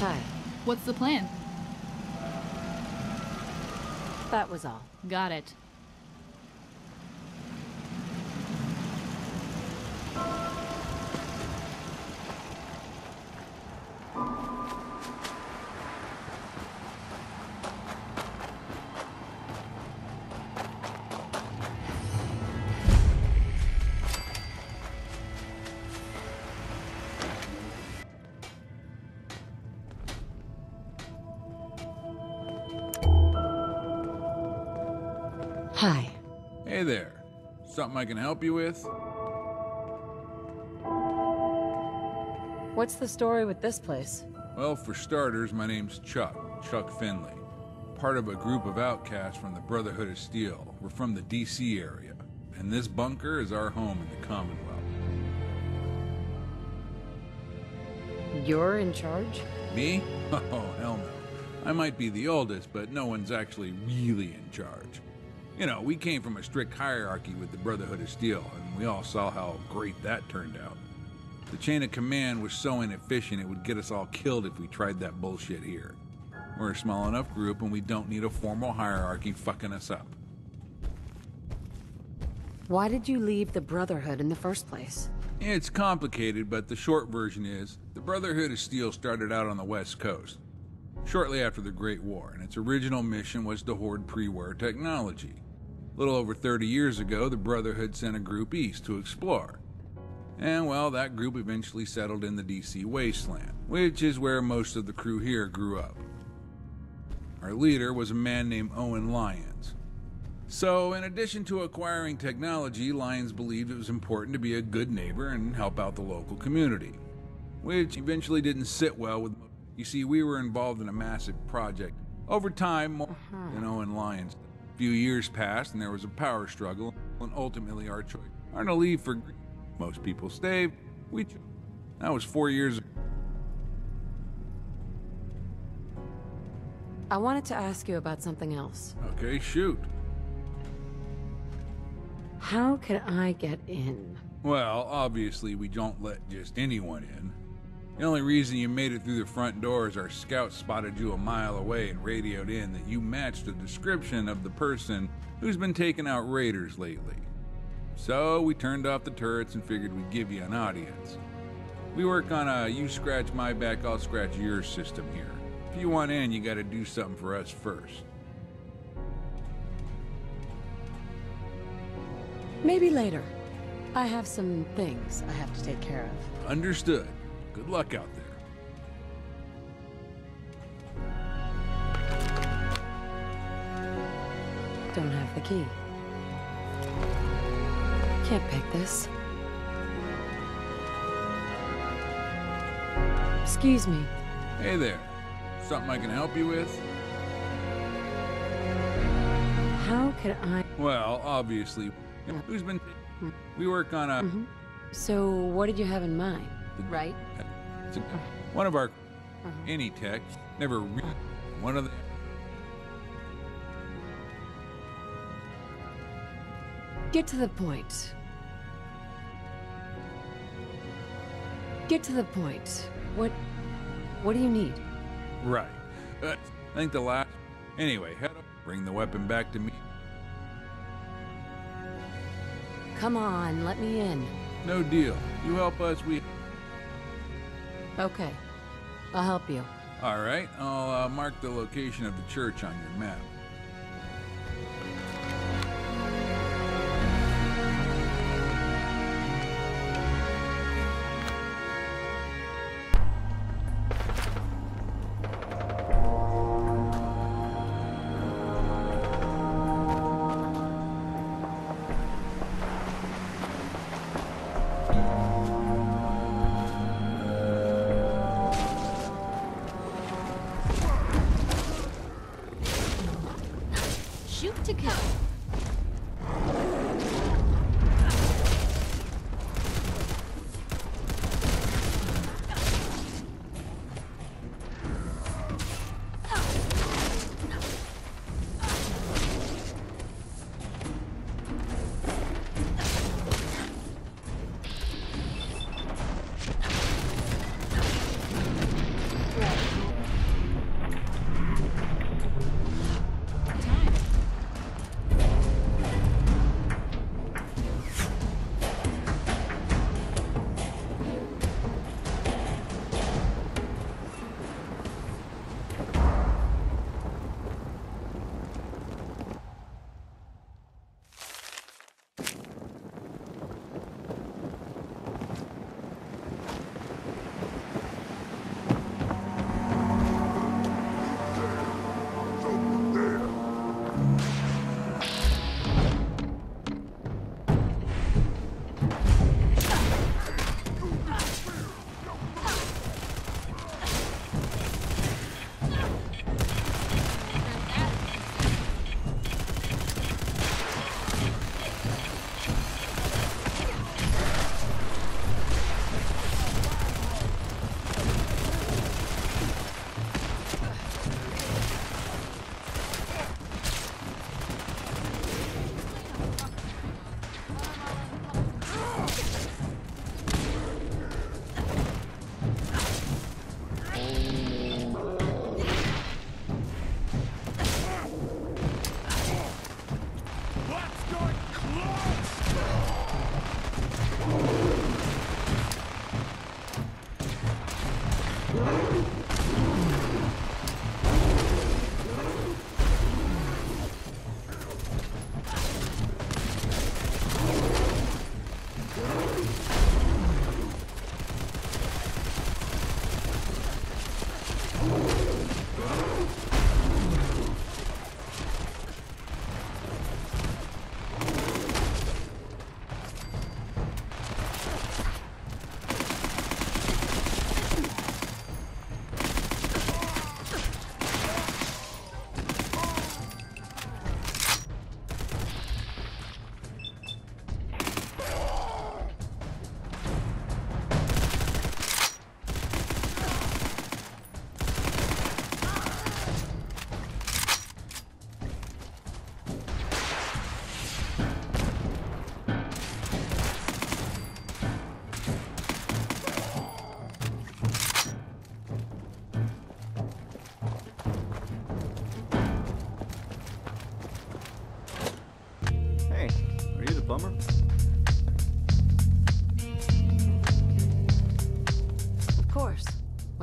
Hi. What's the plan? That was all. Got it. Something I can help you with? What's the story with this place? Well, for starters, my name's Chuck, Chuck Finley. Part of a group of outcasts from the Brotherhood of Steel. We're from the DC area, and this bunker is our home in the Commonwealth. You're in charge? Me? Oh, hell no. I might be the oldest, but no one's actually really in charge. You know, we came from a strict hierarchy with the Brotherhood of Steel, and we all saw how great that turned out. The chain of command was so inefficient it would get us all killed if we tried that bullshit here. We're a small enough group and we don't need a formal hierarchy fucking us up. Why did you leave the Brotherhood in the first place? It's complicated, but the short version is the Brotherhood of Steel started out on the West Coast, shortly after the Great War, and its original mission was to hoard pre war technology. A little over 30 years ago, the Brotherhood sent a group east to explore. And well, that group eventually settled in the DC wasteland, which is where most of the crew here grew up. Our leader was a man named Owen Lyons. So, in addition to acquiring technology, Lyons believed it was important to be a good neighbor and help out the local community, which eventually didn't sit well with. You see, we were involved in a massive project. Over time, more uh-huh. than Owen Lyons. Few years passed, and there was a power struggle, and ultimately our choice are to leave for. Most people stayed. We. cho- That was four years. ago. I wanted to ask you about something else. Okay, shoot. How can I get in? Well, obviously, we don't let just anyone in. The only reason you made it through the front door is our scouts spotted you a mile away and radioed in that you matched the description of the person who's been taking out raiders lately. So we turned off the turrets and figured we'd give you an audience. We work on a you scratch my back, I'll scratch yours system here. If you want in, you gotta do something for us first. Maybe later. I have some things I have to take care of. Understood. Good luck out there. Don't have the key. Can't pick this. Excuse me. Hey there. Something I can help you with? How could I... Well, obviously, who's been? Hmm. We work on a. Mm-hmm. So, what did you have in mind? Right? one of our any tech never re- one of the. Get to the point. Get to the point. What... What do you need? Right. Uh, I think the last. Anyway, head up. Bring the weapon back to me. Come on, let me in. No deal. You help us, we. Okay. I'll help you. All right. I'll uh, mark the location of the church on your map.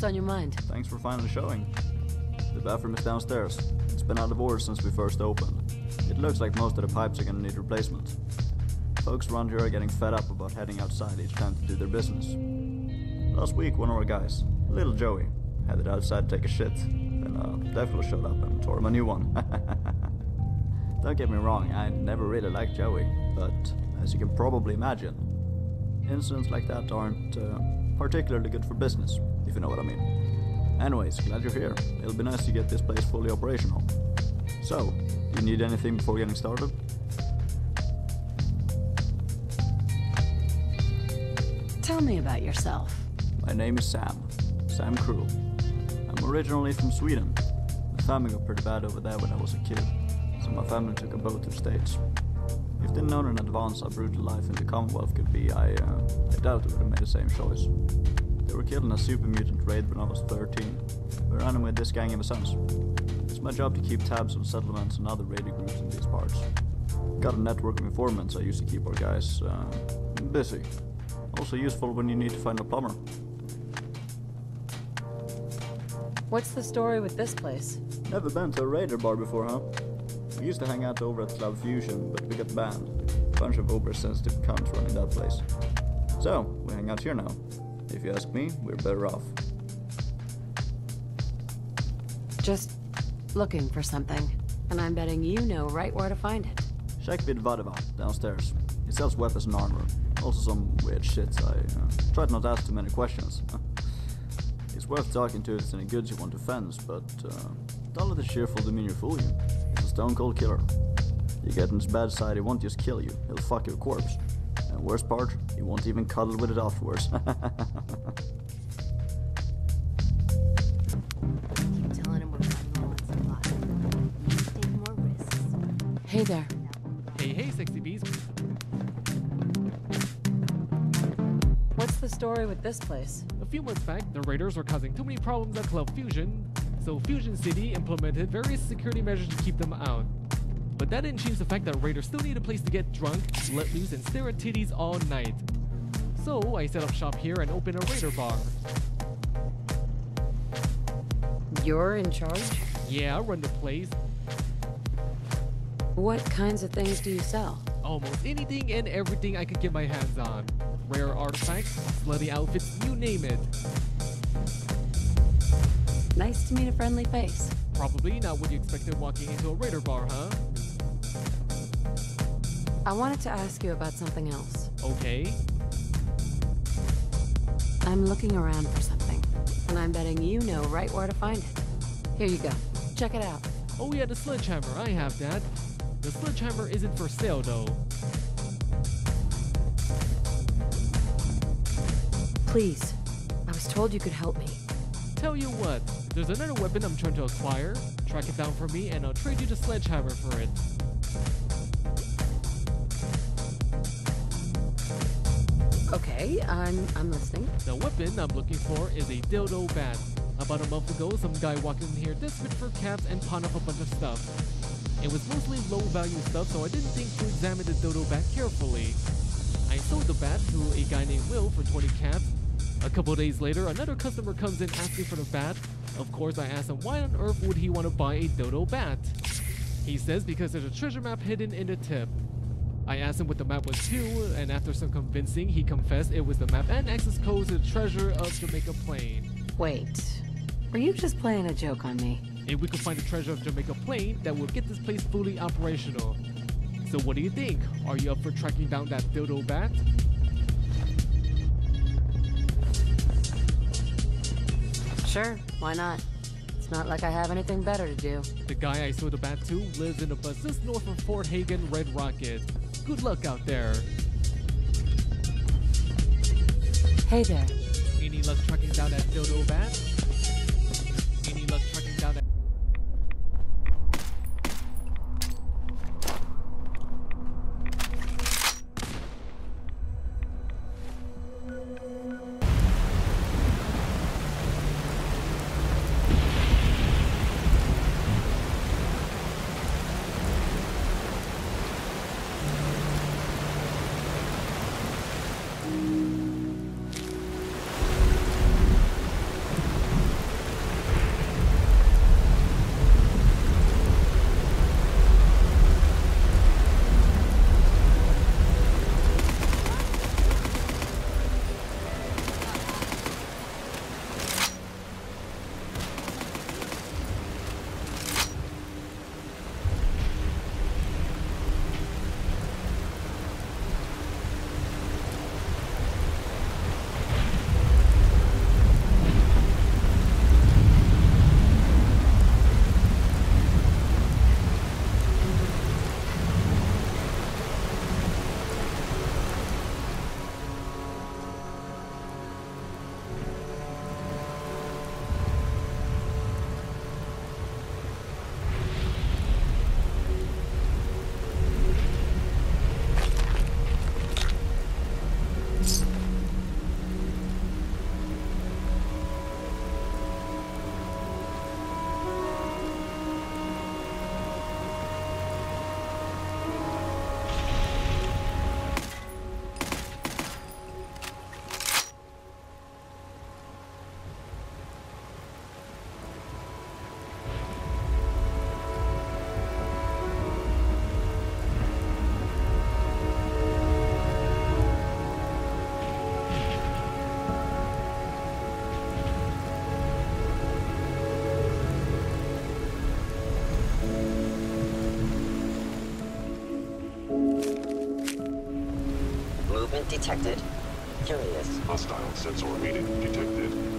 What's on your mind? Thanks for finally showing. The bathroom is downstairs. It's been out of order since we first opened. It looks like most of the pipes are gonna need replacement. Folks around here are getting fed up about heading outside each time to do their business. Last week, one of our guys, little Joey, headed outside to take a shit. Then a devil showed up and tore him a new one. Don't get me wrong, I never really liked Joey, but as you can probably imagine, incidents like that aren't uh, particularly good for business, if you know what I mean. Anyways, glad you're here. It'll be nice to get this place fully operational. So, do you need anything before getting started? Tell me about yourself. My name is Sam. Sam Cruel. I'm originally from Sweden. The famine got pretty bad over there when I was a kid, so my family took a boat to the States. If they'd known in advance how brutal life in the Commonwealth could be, I, uh, I doubt I would have made the same choice. They were killed in a super mutant raid when I was 13. We ran with this gang ever since. It's my job to keep tabs on settlements and other raiding groups in these parts. Got a network of informants I used to keep our guys uh, busy. Also useful when you need to find a plumber. What's the story with this place? Never been to a raider bar before, huh? We used to hang out over at Club Fusion, but we got banned. Bunch of oversensitive cunts running that place. So, we hang out here now. If you ask me, we're better off. Just looking for something. And I'm betting you know right where to find it. Check with Vadeva, downstairs. He sells weapons and armor. Also some weird shit. I uh, tried not to ask too many questions. He's worth talking to if there's any goods you want to fence, but uh, don't let the cheerful demeanor fool you. He's a stone cold killer. You get on his bad side, he won't just kill you, he'll fuck your corpse. And worst part, he won't even cuddle with it afterwards. Keep telling him we're running low on supplies. Need to take more risks. Hey there. Hey, hey, sexy bees. What's the story with this place? A few months back, the raiders were causing too many problems at Club Fusion, so Fusion City implemented various security measures to keep them out. But that didn't change the fact that raiders still need a place to get drunk, let loose, and stare at titties all night. So I set up shop here and opened a raider bar. You're in charge? Yeah, I run the place. What kinds of things do you sell? Almost anything and everything I could get my hands on. Rare artifacts, slutty outfits, you name it. Nice to meet a friendly face. Probably not what you expected walking into a raider bar, huh? I wanted to ask you about something else. Okay. I'm looking around for something, and I'm betting you know right where to find it. Here you go. Check it out. Oh yeah, the sledgehammer, I have that. The sledgehammer isn't for sale though. Please. I was told you could help me. Tell you what, there's another weapon I'm trying to acquire. Track it down for me and I'll trade you the sledgehammer for it. Okay, I'm I'm listening. The weapon I'm looking for is a dildo bat. About a month ago, some guy walked in here desperate for caps and pawned off a bunch of stuff. It was mostly low value stuff, so I didn't think to examine the dildo bat carefully. I sold the bat to a guy named Will for 20 caps, A couple days later, another customer comes in asking for the bat. Of course, I ask him why on earth would he want to buy a dodo bat? He says because there's a treasure map hidden in the tip. I asked him what the map was too, and after some convincing, he confessed it was the map and access code to the treasure of Jamaica Plain. Wait. Were you just playing a joke on me? If we could find the treasure of Jamaica Plain, that will get this place fully operational. So what do you think? Are you up for tracking down that dodo bat? Sure, why not? It's not like I have anything better to do. The guy I sold the bat to lives in a bus just north of Fort Hagen, Red Rocket. Good luck out there. Hey there. Any luck tracking down that dodo bat? Detected. Curious. Hostile sensor reading detected.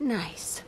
Nice.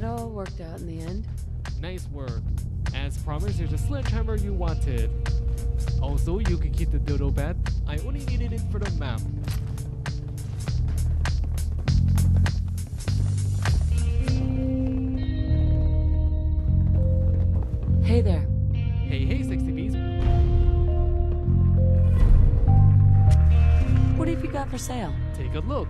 That all worked out in the end. Nice work. As promised, there's a sledgehammer you wanted. Also, you can keep the dodo bat. I only needed it for the map. Hey there. Hey, hey, 60 bees. What have you got for sale? Take a look.